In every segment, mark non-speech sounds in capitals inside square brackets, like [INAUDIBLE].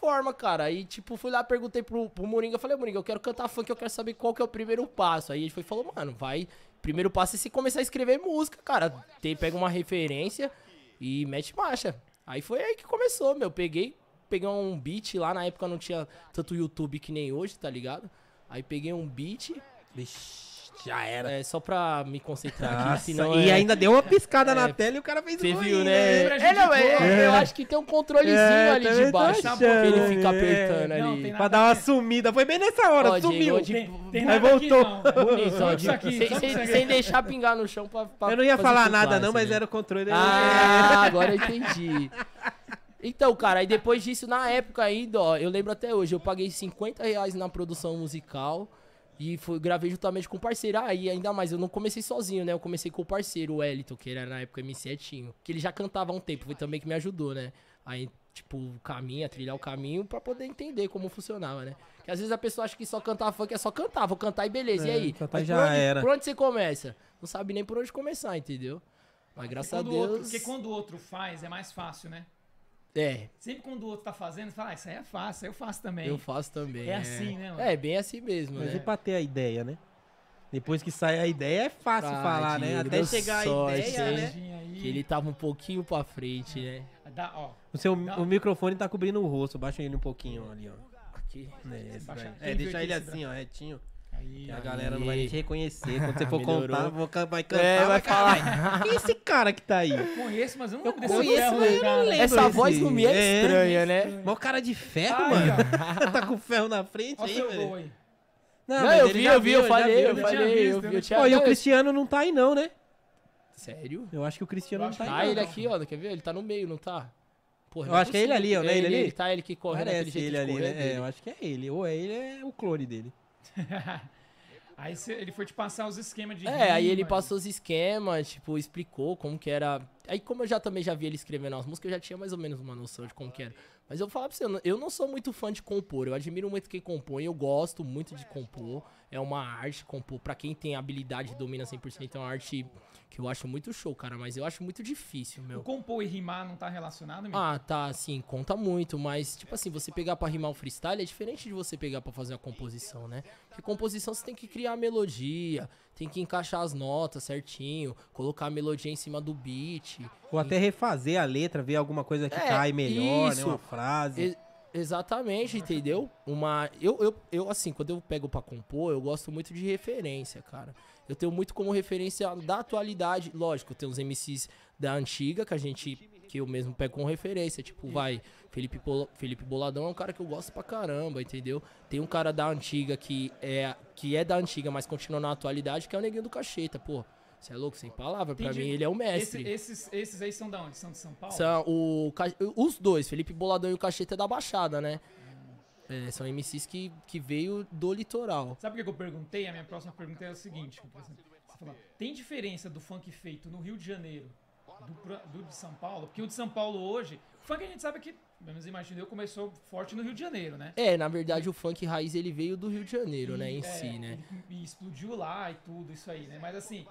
forma, cara. Aí, tipo, fui lá, perguntei pro, pro Moringa, falei, Moringa, eu quero cantar funk, eu quero saber qual que é o primeiro passo. Aí ele foi falou, mano, vai. Primeiro passo é você começar a escrever música, cara. Tem, pega uma referência e mete marcha. Aí foi aí que começou, meu. Peguei, peguei um beat lá, na época não tinha tanto YouTube que nem hoje, tá ligado? Aí peguei um beat. Vixe, já era. É, só pra me concentrar Nossa, aqui, senão e é- ainda deu uma piscada [LAUGHS] É, na tela e o cara fez Você viu, né? A É, não, é, eu acho que tem um controlezinho É, ali também de baixo. achando, que ele fica apertando Não, ali. tem Pra dar uma sumida. Foi bem nessa hora, Ó, Diego, sumiu. onde- Tem, tem Aí voltou. não, sem, deixar pingar no chão pra, pra Eu não ia falar nada não, mas né? era o controle. Ah, [LAUGHS] agora eu entendi. Então, cara, aí depois disso, na época ainda, ó, eu lembro até hoje, eu paguei 50 reais na produção musical e fui, gravei juntamente com o parceiro. Ah, e ainda mais, eu não comecei sozinho, né? Eu comecei com o parceiro, o Elito, que era na época MC Etinho, que ele já cantava há um tempo, foi também que me ajudou, né? Aí, tipo, o caminho, a trilhar o caminho pra poder entender como funcionava, né? Que às vezes a pessoa acha que só cantar funk é só cantar, vou cantar e beleza, e É, aí? cantar já por onde, era. Por onde você começa? Não sabe nem por onde começar, entendeu? Mas graças a o outro- Deus. porque quando o outro faz, é mais fácil, né? É, Sempre quando o outro tá fazendo, você fala, ah, isso aí é fácil, aí eu faço também. eu faço também. É assim, né, mano? É, bem assim mesmo, Mas né? e pra ter a ideia, né? Depois que sai a ideia é fácil Ah, falar, né? Até chegar sorte, a ideia, né? Tadinho aí. Que ele tava um pouquinho pra frente, né? Dá, ó, O, seu, Não. o microfone tá cobrindo o rosto. Baixa ele um pouquinho ali, ó. Aqui. É, é deixa ele assim, ó, retinho. Aí, a galera não vai nem te reconhecer. Quando você [LAUGHS] for Melhorou. contar, vou, vai cantar. É, vai "Caralho, falar. Quem é esse cara que tá aí? Conheço, mas eu não Eu lembro desse conheço, ferro, mas eu não lembro. Essa esse- voz não me é, é, estranha, né? Mó cara de ferro, Aí, mano. [LAUGHS] tá com ferro na frente Olha aí, velho. aí. Não, mas eu vi, eu vi, eu falei, eu né? tinha falei, eu vi, eu e o Não, Cristiano não tá aí não, né? Sério? Eu acho que o Cristiano Eu não tá aí Ah, não. ele aqui, ó, quer ver? Ele tá no meio, não tá? Porra, Eu não é acho que é ele ali, ó, né? Ele ali? Ele tá, ele que corre Parece jeito ele ali, né? É, eu acho que é ele. Ou é ele, é o clone dele. [LAUGHS] Aí cê- ele foi te passar os esquemas de É, aí ele rima, passou os esquemas, tipo, explicou como que era. Aí como eu já também já vi ele escrevendo as músicas, eu já tinha mais ou menos uma noção de como que era. Mas eu vou falar pra você, eu não- eu não sou muito fã de compor, eu admiro muito quem compõe, eu gosto muito de compor. É uma arte compor, pra quem tem habilidade e domina 100%, é uma arte que eu acho muito show, cara, mas eu acho muito difícil, O meu. compor e rimar não tá relacionado, amigo? Ah, tá, assim, conta muito, mas, tipo assim, você pegar pra rimar um freestyle é diferente de você pegar pra fazer uma composição, né? Porque composição você tem que criar a melodia, tem que encaixar as notas certinho, colocar a melodia em cima do beat. Ou até refazer a letra, ver alguma coisa que É, cai melhor, né? isso. Uma frase. E- exatamente, entendeu? Uma. Eu, eu, eu, assim, quando eu pego pra compor, eu gosto muito de referência, cara. Eu tenho muito como referência da atualidade. Lógico, tem uns MCs da antiga que a gente. Que eu mesmo pego como referência. Tipo, vai. Felipe, Polo- Felipe Boladão é um cara que eu gosto pra caramba, entendeu? Tem um cara da antiga que é, que é da antiga, mas continua na atualidade, que é o Neguinho do Cacheta, pô. Você é louco, sem palavra. Pra Entendi. mim, ele é o Esse- mestre. esses, esses aí são da onde? São de São Paulo? São o, os dois, Felipe Boladão e o Cacheta é da Baixada, né? É, são MCs que, que veio do litoral. Sabe por que eu perguntei? A minha próxima pergunta é a seguinte. falou, tem diferença do funk feito no Rio de Janeiro do, do de São Paulo? Porque o de São Paulo hoje, o funk a gente sabe que, pelo menos imagino eu, começou forte no Rio de Janeiro, né? É, na verdade o funk raiz ele veio do Rio de Janeiro, né, em E, si, é, né? E, e explodiu lá e tudo, isso aí, né? Mas assim,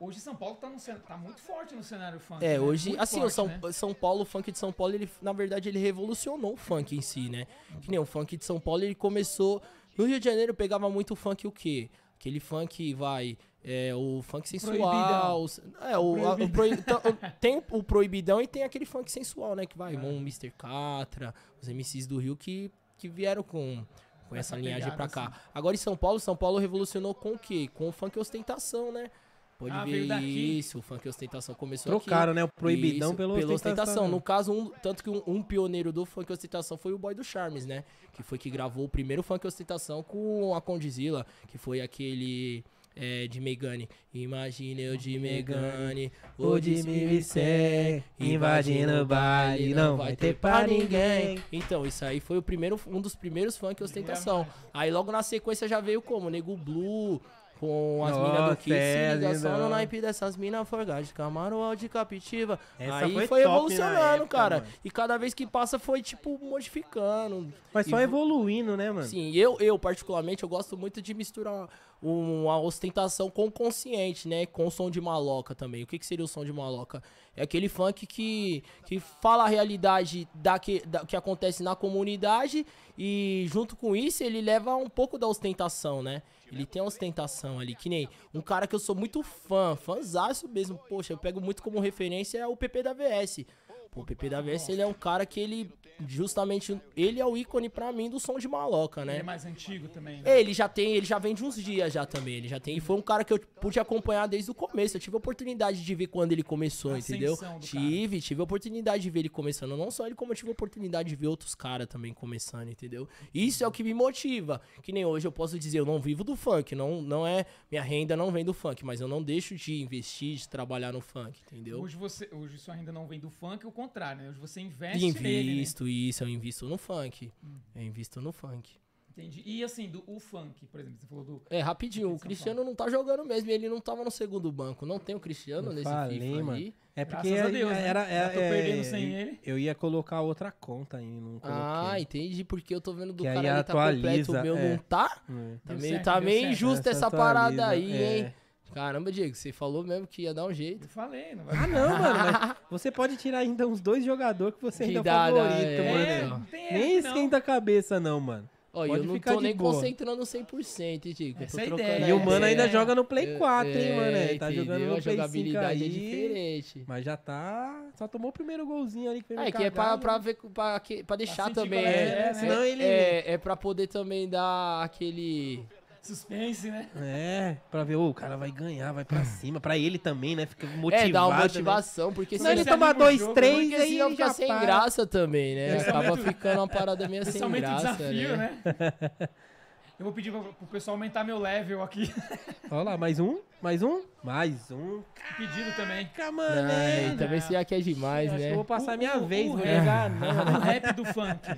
hoje São Paulo tá, cen- tá muito forte no cenário funk. É, né? hoje, Muito assim, o forte, São, né? São Paulo, o funk de São Paulo, ele, na verdade, ele revolucionou o funk em si, né? Que nem o funk de São Paulo, ele começou. No Rio de Janeiro pegava muito o funk o quê? Aquele funk, vai. É, o funk sensual. É, o, a- o proib- então, tem o proibidão e tem aquele funk sensual, né? Que vai, um Mr. Catra, os MCs do Rio que, que vieram com, com essa Essa linhagem pra pegada, cá. Agora em São Paulo, São Paulo revolucionou com o quê? Com o funk ostentação, né? Pode Ah, ver veio daqui. isso, o funk ostentação começou aqui. Trocaram, né? O proibidão Isso, pelo pela ostentação. ostentação. No caso, um, tanto que um, um pioneiro do funk ostentação foi o Boy do Charmes, né? Que foi que gravou o primeiro funk ostentação com a Condizila, que foi aquele é, de Megane. Imagina eu de Megane, o de Mimicé, invadindo o baile, não vai ter pra ninguém. Então, isso aí foi o primeiro, um dos primeiros funk ostentação. Aí logo na sequência já veio como? Nego Blue. Com as minas do Kiss, é, liga só no naipe dessas minas forgade de Camaro de Capitiva. Essa Aí foi foi, evolucionando, época, cara. mano. E cada vez que passa foi, tipo, modificando. Mas E só vo- evoluindo, né, mano? Sim, eu, eu particularmente, eu gosto muito de misturar uma ostentação com consciente, né? Com som de maloca também. O que, que seria o som de maloca? É aquele funk que, que fala a realidade da que, da, que acontece na comunidade e junto com isso ele leva um pouco da ostentação, né? Ele tem ostentação ali, que nem um cara que eu sou muito fã, fãzaço mesmo. Poxa, eu pego muito como referência é o PP da VS. O PP da VS, ele é um cara que ele justamente ele é o ícone pra mim do som de maloca, Ele é né? mais antigo também. né? Ele já tem, ele já vem de uns dias já também. Ele já tem. E foi um cara que eu pude acompanhar desde o começo. Eu tive a oportunidade de ver quando ele começou, A entendeu? ascensão do Tive, tive a oportunidade de ver ele começando. Não só ele, como eu tive a oportunidade de ver outros caras também começando, entendeu? Isso é o que me motiva. Que nem hoje eu posso dizer, eu não vivo do funk. Não, não é. Minha renda não vem do funk, mas eu não deixo de investir, de trabalhar no funk, entendeu? Hoje você, hoje sua renda não vem do funk, o contrário, né? Hoje você investe nele, né? Invisto, isso, eu invisto no funk. Eu invisto no funk. Entendi. E assim, do, o funk, por exemplo, você falou do. É, rapidinho, o Cristiano não tá jogando mesmo, ele não tava no segundo banco. Não tem o Cristiano Eu nesse falei, FIFA mano. aí. É porque Graças a Deus, né? era, Já era, tô é, perdendo sem eu, ele. Eu ia colocar outra conta aí, não Ah, coloquei. entendi, porque eu tô vendo do Que aí cara ali tá completo, o meu é. não tá. É. Tá meio, certo, tá meio injusta Essa essa parada aí, é. hein? Caramba, Diego, você falou mesmo que ia dar um jeito. Eu falei, não vai Ah, não, mano, mas [LAUGHS] você pode tirar ainda uns dois jogadores que você Que ainda é dá, favorito, é. mano. É, não tem Nem esquenta a cabeça, não, mano. Ó, e Pode eu não ficar tô nem boa. concentrando 100%, hein, Diego? Eu Essa tô é ideia. E o É, mano ainda é. joga no Play É, 4, hein, é, mano? Ele tá entendeu? jogando no A Play 5 jogabilidade aí. é diferente. Mas já tá. Só tomou o primeiro golzinho ali que foi é que é pra, pra, ver, pra, que- pra deixar sentir também. é, É, né? Senão ele- é, é pra poder também dar aquele. Suspense, né? É, pra ver, ô, o cara vai ganhar, vai pra cima. Pra ele também, né? Fica motivado. É, dar uma né? motivação, porque Senão ele Você toma anima o dois, jogo, três, Porque aí fica sem para. graça também, né? Acaba ficando uma parada meio sem graça, desafio, né? né? [LAUGHS] Eu vou pedir pra, pro pessoal aumentar meu level aqui. [LAUGHS] Olha lá, mais um, mais um, mais um. Pedido também. Caraca, mano, Ai, né? também você já quer demais, Acho que eu né? vou passar O- minha o- vez, o não rap- não. [LAUGHS] O rap do funk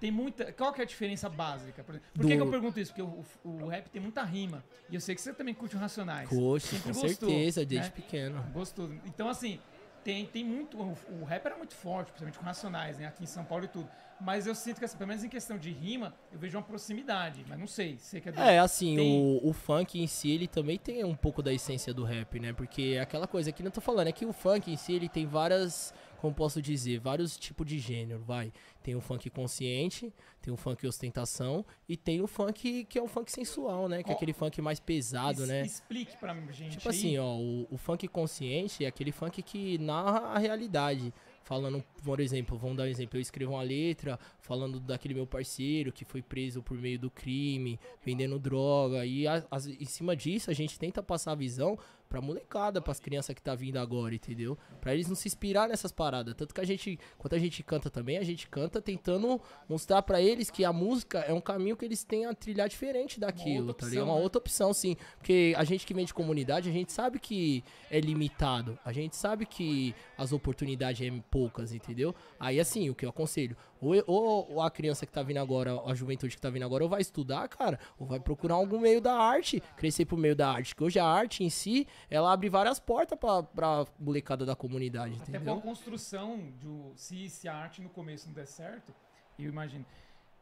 tem muita. Qual que é a diferença básica? Por, exemplo? Por que, Do- que eu pergunto isso? Porque o, o- o rap tem muita rima. E eu sei que você também curte o Racionais. Poxa, Sempre com gostou, certeza, desde né? pequeno. Gostou. Então, assim, tem, tem muito. O, o rap era muito forte, principalmente com Racionais, né? Aqui em São Paulo e tudo. Mas eu sinto que, assim, pelo menos em questão de rima, eu vejo uma proximidade. Mas não sei. Sei que é do- É, assim, Tem- o, o funk em si, ele também tem um pouco da essência do rap, né? Porque é aquela coisa que não tô falando, é que o funk em si, ele tem várias, como posso dizer, vários tipos de gênero, vai. Tem o funk consciente, tem o funk ostentação e tem o funk que é o funk sensual, né? Que é Ó, aquele funk mais pesado, Es- né? Explique pra mim, gente. Tipo aí. assim, ó, o, o funk consciente é aquele funk que narra a realidade. Falando, por exemplo, vamos dar um exemplo, eu escrevo uma letra falando daquele meu parceiro que foi preso por meio do crime, vendendo droga, e a- as- em cima disso a gente tenta passar a visão pra molecada, pras crianças que tá vindo agora, entendeu? Pra eles não se inspirar nessas paradas. Tanto que a gente, quando a gente canta também, a gente canta tentando mostrar pra eles que a música é um caminho que eles têm a trilhar diferente daquilo, outra tá ligado? opção, Uma né? outra opção, sim. Porque a gente que vem de comunidade, a gente sabe que é limitado. A gente sabe que as oportunidades é poucas, entendeu? Aí, assim, o que eu aconselho, ou, ou a criança que tá vindo agora, a juventude que tá vindo agora, ou vai estudar, cara, ou vai procurar algum meio da arte, crescer por meio da arte. Que hoje a arte em si, ela abre várias portas pra, pra molecada da comunidade, Até com a entendeu? construção de se, se a arte no começo não der certo, eu imagino,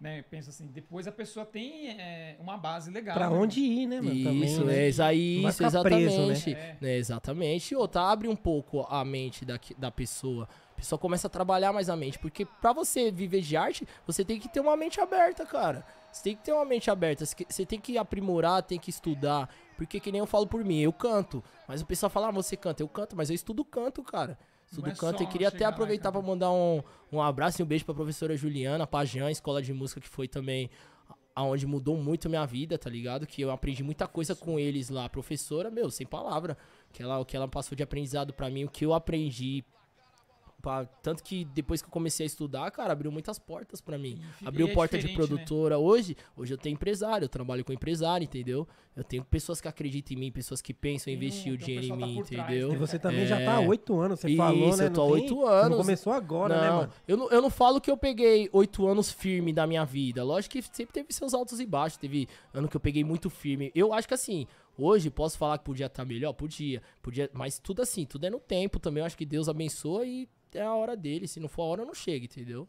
né? eu Penso assim, depois a pessoa tem é, uma base legal. Pra né, onde ir, né, mano? Também, Isso, né? é, exa- vai isso ficar preso, né? exatamente. É. né, exatamente. E outra, abre um pouco a mente da, da pessoa. A pessoa começa a trabalhar mais a mente. Porque pra você viver de arte, você tem que ter uma mente aberta, cara. Você tem que ter uma mente aberta. Você tem que aprimorar, tem que estudar. Porque que nem eu falo por mim, eu canto. Mas o pessoal fala, ah, você canta. Eu canto, mas eu estudo canto, cara. Estudo é canto. E queria até aproveitar pra cantar. mandar um, um abraço e um beijo pra professora Juliana, pra Jan, escola de música, que foi também aonde mudou muito minha vida, tá ligado? Que eu aprendi muita coisa com eles lá. A professora, meu, sem palavra. Que ela, o que ela passou de aprendizado pra mim, o que eu aprendi. Pra- tanto que depois que eu comecei a estudar, cara, abriu muitas portas pra mim. E- Abriu é porta de né? produtora. Hoje, hoje eu tenho empresário, eu trabalho com empresário, entendeu? Eu tenho pessoas que acreditam em mim, pessoas que pensam em investir o tem um dinheiro em tá mim, trás, entendeu? né? E você também É. já tá há oito anos, você falou, Isso, né? eu tô há Não oito Não anos. começou agora, né, não, mano? Eu não, eu não falo que eu peguei oito anos firme da minha vida. Lógico que sempre teve seus altos e baixos. Teve ano que eu peguei muito firme. Eu acho que assim, hoje posso falar que podia estar melhor? Podia. Podia, mas tudo assim, tudo é no tempo também. Eu acho que Deus abençoa e é a hora dele. Se não for a hora, não chego, entendeu?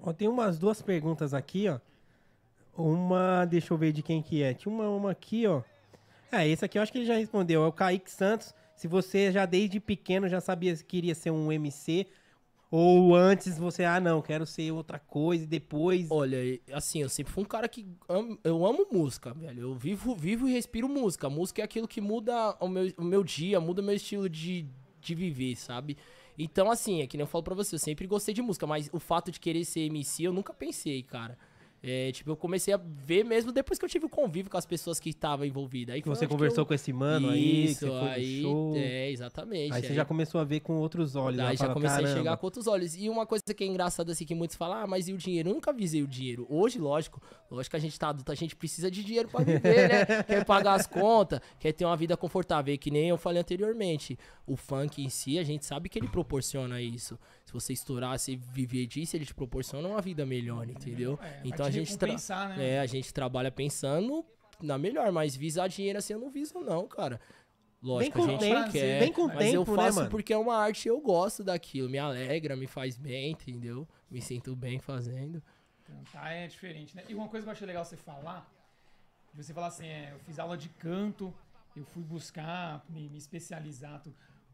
Ó, tem umas duas perguntas aqui, ó. Uma, deixa eu ver de quem que é. Tinha uma, uma aqui, ó. É, esse aqui eu acho que ele já respondeu. É o Kaique Santos. Se você já desde pequeno já sabia que queria ser um MC, ou antes você, ah, não, quero ser outra coisa e depois. Olha, assim, eu sempre fui um cara que amo, eu amo música, velho. Eu vivo, vivo e respiro música. música é aquilo que muda o meu, o meu dia, muda o meu estilo de, de viver, sabe? Então, assim, é que nem eu falo pra você, eu sempre gostei de música, mas o fato de querer ser MC eu nunca pensei, cara. É, tipo, eu comecei a ver mesmo depois que eu tive o convívio com as pessoas que estavam envolvidas. Aí você conversou eu... com esse mano aí, Isso, você foi no aí, show. é, exatamente. Aí você já começou a ver com outros olhos. Né? já Fala, comecei a "Caramba". chegar com outros olhos. E uma coisa que é engraçada, assim, que muitos falam, ah, mas e o dinheiro? Eu nunca visei o dinheiro. Hoje, lógico, lógico que a gente tá adulto, a gente precisa de dinheiro pra viver, né? [LAUGHS] quer pagar as contas, quer ter uma vida confortável. E que nem eu falei anteriormente, o funk em si, a gente sabe que ele proporciona isso. Se você estourar, você viver disso, ele te proporciona uma vida melhor, entendeu? É, então a gente, tra recompensar, né? é, a gente trabalha pensando na melhor, mas visar dinheiro assim eu não viso, não, cara. Lógico, Vem a com gente tempo, quer. vem com mas eu tempo, né, faço mano? porque é uma arte e eu gosto daquilo. Me alegra, me faz bem, entendeu? Me sinto bem fazendo. Cantar é diferente, né? E uma coisa que eu achei legal você falar, de você falar assim, é, eu fiz aula de canto, eu fui buscar, me, me especializar.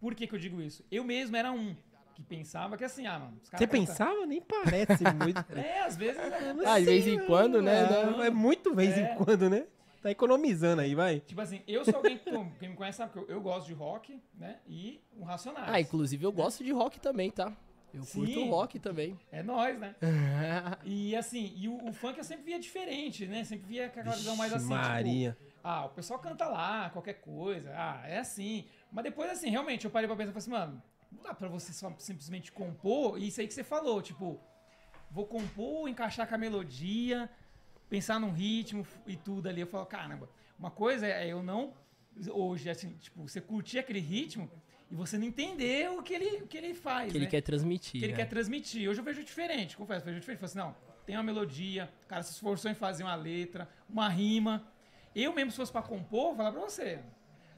Por que, que eu digo isso? Eu mesmo era um que pensava que assim, ah, mano, os caras Você pensava? Nem parece muito. [LAUGHS] É, às vezes. é, Ah, de vez em quando, né? É, é muito vez É. em quando, né? Tá economizando aí, vai. Tipo assim, eu sou alguém que quem me conhece sabe que eu, eu gosto de rock, né? E um Racionais. Ah, inclusive eu gosto de rock também, tá? Eu Sim. curto rock também. É nós, né? [LAUGHS] E assim, e o, o funk eu sempre via diferente, né? Sempre via aquela visão mais assim, Maria. tipo, ah, o pessoal canta lá, qualquer coisa, ah, é assim. Mas depois, assim, realmente, eu parei pra pensar e falei assim, mano, não dá pra você só simplesmente compor, e isso aí que você falou, tipo, vou compor, encaixar com a melodia, pensar num ritmo e tudo ali. Eu falo, caramba, uma coisa é eu não, hoje, assim, tipo, você curtir aquele ritmo e você não entender o que ele, o que ele faz, que ele né? quer transmitir. que ele né? quer transmitir. Hoje eu vejo diferente, confesso, vejo diferente. Falei assim, não, tem uma melodia, o cara se esforçou em fazer uma letra, uma rima. Eu mesmo, se fosse pra compor, vou falar pra você,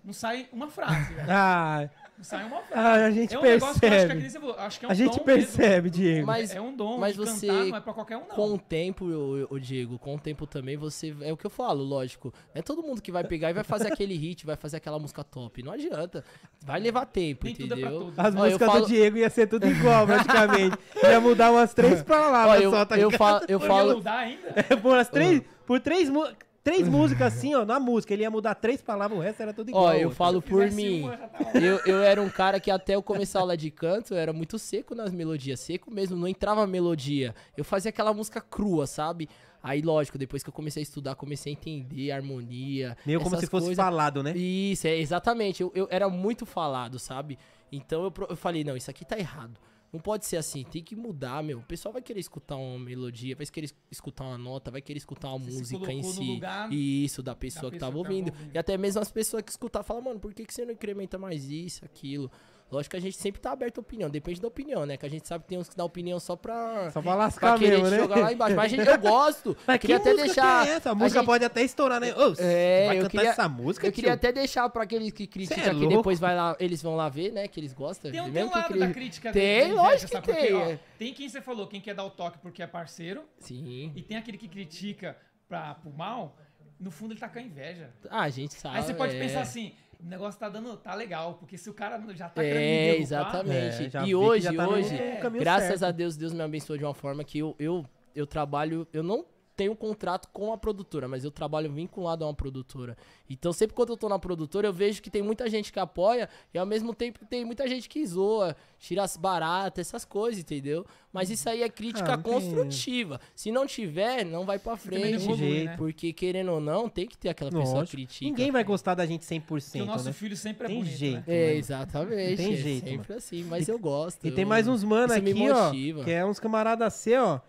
não sai uma frase. [LAUGHS] Ah, sai uma frase. ah, a gente é um negócio que eu acho que, é percebe. acho que é um A gente dom percebe, Diego. Mas- Mesmo. É um dom, mas de você- cantar não é pra qualquer um, não. Com o tempo, eu, eu digo, com o tempo também você. É o que eu falo, lógico. Não é todo mundo que vai pegar e vai fazer aquele hit, vai fazer aquela música top. Não adianta. Vai levar tempo, Nem tudo é pra entendeu? todos. As Ó, eu músicas falo- do Diego ia ser tudo igual, praticamente. ia mudar umas três [LAUGHS] Ó, palavras eu, só, tá eu, ligado? falo, eu ia falo. mudar ainda? [LAUGHS] por, as três, por três, mu- três músicas assim, ó, na música. Ele ia mudar três palavras, o resto era tudo igual. Ó, eu falo por mim. uma, tava- Eu, eu era um cara que até eu começar a aula de canto, eu era muito seco nas melodias, seco mesmo, não entrava melodia. Eu fazia aquela música crua, sabe? Aí, lógico, depois que eu comecei a estudar, comecei a entender a harmonia. Meio como se fosse coisas. falado, né? Isso, é exatamente. Eu, eu era muito falado, sabe? Então eu, pro- eu falei, não, isso aqui tá errado. Não pode ser assim, tem que mudar, meu. O pessoal vai querer escutar uma melodia, vai querer es- escutar uma nota, vai querer escutar uma Você música em si. lugar Isso, da pessoa que pessoa tava ouvindo. ouvindo. E até mesmo as pessoas que escutar falam, mano, por que, que você não incrementa mais isso, aquilo? Lógico que a gente sempre tá aberto a opinião, depende da opinião, né? Que a gente sabe que tem uns que dá opinião só pra. Só pra Pra lascar querer mesmo, né? jogar lá embaixo. Mas a gente, eu gosto. [LAUGHS] Mas queria que até deixar. que é essa? A a música gente- pode até estourar, né? Ô, É, vai eu cantar queria- essa música, Eu queria tio? até deixar pra aqueles que criticam, Cê é que depois vai lá, eles vão lá ver, né? Que eles gostam. Tem, um- tem mesmo um que lado cri- da crítica Tem, da inveja, lógico que sabe? Porque, tem, ó, é. tem quem você falou, quem quer dar o toque porque é parceiro, Sim. e tem aquele que critica pra, pro mal, no fundo ele tá com a inveja. Ah, a gente sabe. Aí você pode é. pensar assim, o negócio tá dando, tá legal, porque se o cara já tá É, me derrubar, exatamente. É, já e hoje, tá hoje, caminho graças certo. a Deus, Deus me abençoou de uma forma que eu, eu, eu trabalho, eu não tenho contrato com a produtora, mas eu trabalho vinculado a uma produtora. Então, sempre quando eu tô na produtora, eu vejo que tem muita gente que apoia e ao mesmo tempo tem muita gente que zoa, tira as baratas, essas coisas, entendeu? Mas isso aí é crítica Ah, tem- construtiva. Se não tiver, não vai pra frente. evolui, né? Porque querendo ou não, tem que ter aquela pessoa Lógico. crítica. Ninguém vai gostar da gente 100%, Porque o nosso né? filho sempre é Tem bonito, jeito. né? É, mano. exatamente. Tem é jeito, sempre assim, mas eu gosto. E tem mais uns mano isso aqui, ó, que é uns camaradas C, ó.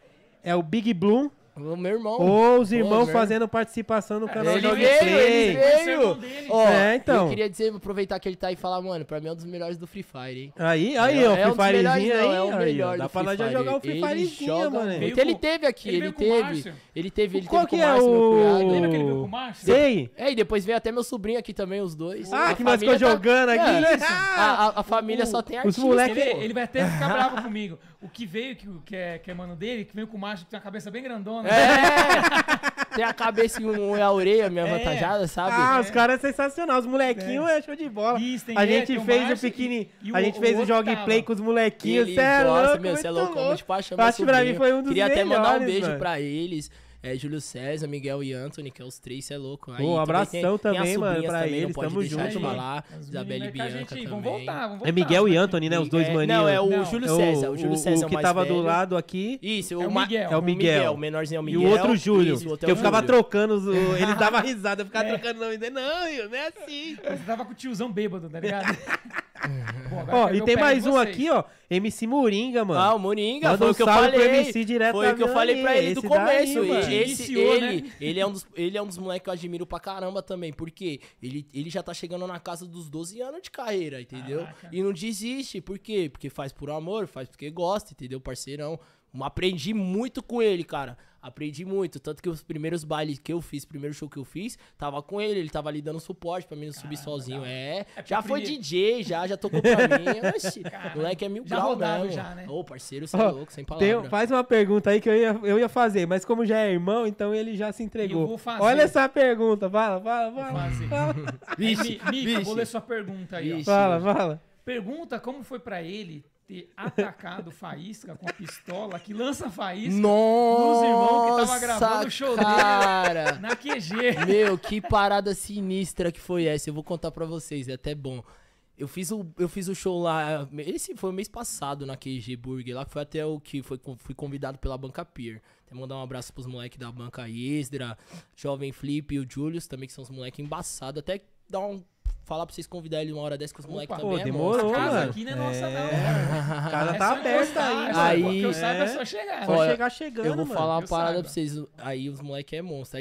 É o Big Bloom O meu irmão. ou os irmãos fazendo participação no canal Ele Joga veio, Play. ele é o veio. Ó, É, então. Eu queria dizer, aproveitar que ele tá aí e falar, mano, pra mim é um dos melhores do Free Fire, hein? Aí, aí, É- ó, é um Free dos melhores, Firezinho não, aí. é o aí, ó. melhor Dá do pra Free nós já Fire. jogar o Free Ele Firezinho, mano. Veio Ele com- teve aqui, ele ele, com o teve. Márcio. Ele teve, ele Qual teve com que o é Márcio, meu o-. Lembra que ele veio com o Márcio? Sei. É, e depois veio até meu sobrinho aqui também, os dois. Ah, A que nós família tá- jogando aqui. É, Isso. [LAUGHS] A, família só tem os artista. moleque- Ele, ele vai até ficar bravo [LAUGHS] comigo. O que veio, que, que, é, que é mano dele, que veio com o macho que tem uma cabeça bem grandona. É, [LAUGHS] tem a cabeça e, um, e a orelha minha É. avantajada, sabe? Ah, os caras é sensacional. Os molequinhos é. show de bola. Isso, tem a gente o fez o Márcio pequeni... e- e a o- gente o fez o outro jogue tava. play com os molequinhos. Ele Cê é gosta, louco, meu, você é louco, paixão, Eu meu acho que pra mim foi um dos Queria até mandar um beijo mano. pra eles. É, Júlio César, Miguel e Anthony, que é os três, você é louco. Aí Pô, um também abração tem, tem também, mano, sobrinhas pra também, eles, pode tamo junto, mano. Os Isabelle e Bianca gente. Vamos voltar, vamos voltar. É Miguel e Anthony, né? Os dois É, maninhos. Não, é o Não. Júlio É o- César. O Júlio César é o o que mais tava do velho. lado aqui. Isso, É o, o ma- Miguel. É o Miguel. O menorzinho é o E Miguel. o outro Júlio. Isso, o outro que é eu o ficava trocando os. o- [LAUGHS] Ele dava risada, eu ficava É. trocando nome dele. Não, eu não é assim. Você tava com o tiozão bêbado, tá ligado? [LAUGHS] Ó, e tem mais um aqui, ó. MC Moringa, mano. Ah, o Moringa, Manda foi um o que eu salve pro falei. MC direto foi o que eu falei pra ele do daí, começo. mano. Ele- esse, Iniciou, ele, né? ele, é um dos, ele é um dos moleques que eu admiro pra caramba também, porque ele, ele já tá chegando na casa dos 12 anos de carreira, entendeu? Caraca. E não desiste, por quê? Porque faz por amor, faz porque gosta, entendeu? Parceirão. Aprendi muito com ele, cara. Aprendi muito. Tanto que os primeiros bailes que eu fiz, primeiro show que eu fiz, tava com ele. Ele tava ali dando suporte pra mim não subir sozinho. É. É já foi primeiro- DJ, já, já tocou pra mim. [LAUGHS] Oxi, moleque é mil Já grau rodaram mesmo. já, né? Ô, parceiro, você é Ó, louco, sem Tem- palavra. faz uma pergunta aí que eu ia, eu ia fazer, mas como já é irmão, então ele já se entregou. Eu vou fazer. Olha essa pergunta, fala, fala, Vou fala. fazer. Fala, Vixe, Mi- Mica, vou ler sua pergunta aí. Vixe. fala. fala. Pergunta como foi pra ele ter atacado Faísca com a pistola que lança Faísca Nossa, irmãos que tava gravando o show cara. na QG. Meu, que parada sinistra que foi essa. Eu vou contar pra vocês, é até bom. Eu fiz o, eu fiz o show lá, esse foi o mês passado na QG Burger, lá que foi até o que foi, fui convidado pela Banca Pier. Até mandar um abraço pros moleques da Banca Esdra, Jovem Flip e o Julius também, que são os moleques embaçados. Até dar um, falar pra vocês convidar ele uma hora dessa, que os moleques também Pô, é demorou, monstro, A casa mano. aqui não é nossa, É. não. cara. A casa É tá aberta é só- Aí- que eu saiba, é É. só chegar. Só Olha, chegar chegando, Eu vou mano. falar uma eu parada saiba. pra vocês. Aí os moleques é monstro. Aí